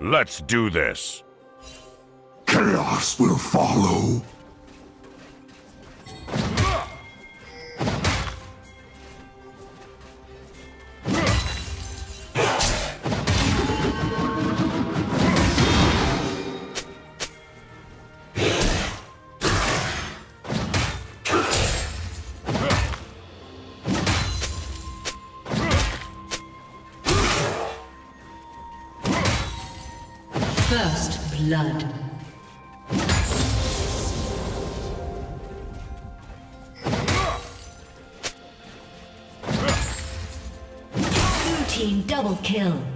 Let's do this. Chaos will follow. Kill.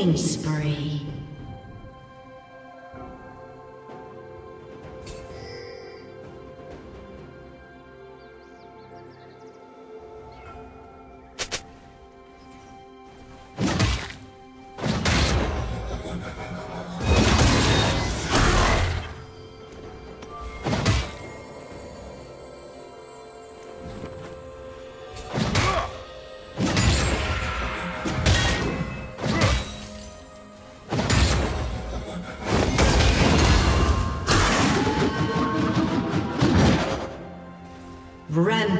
Killing spree.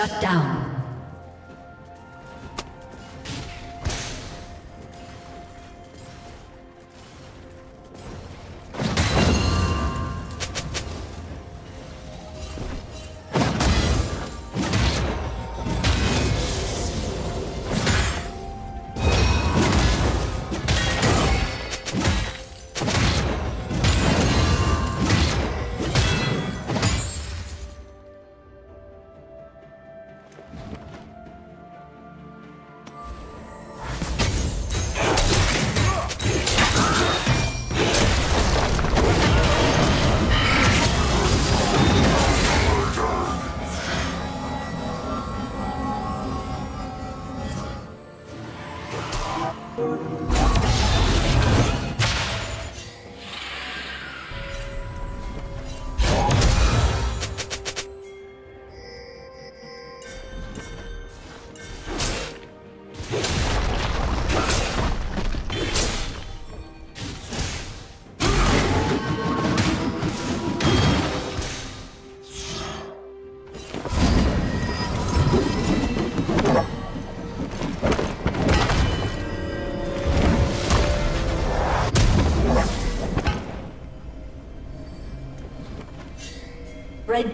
Shut down.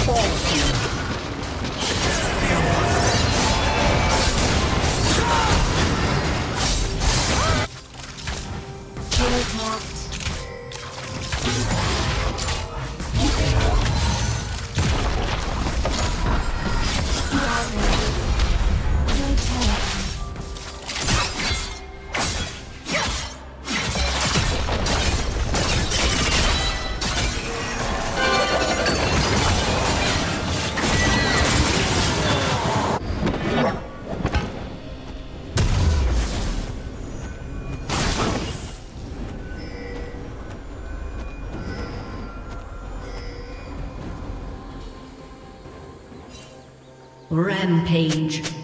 fallen. Rampage.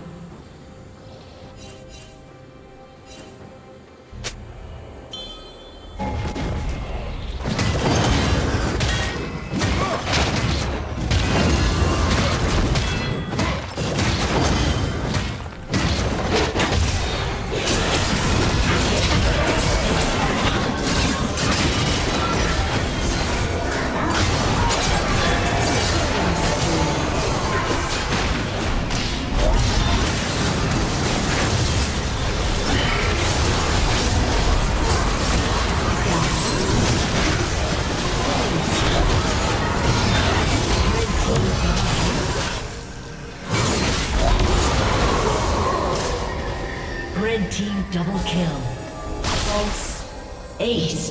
Aced.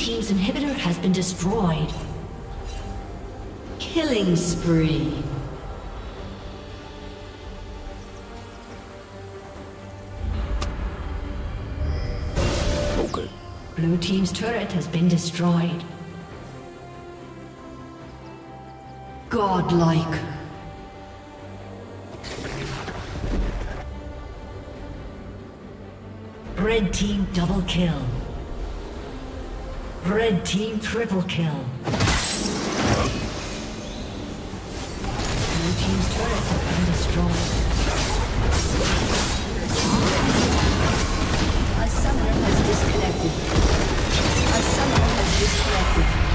Team's inhibitor has been destroyed. Killing spree. Okay. Blue Team's turret has been destroyed. Godlike. Red Team double kill. Red team triple kill. Blue team's turret has been destroyed. A summoner has disconnected. A summoner has disconnected.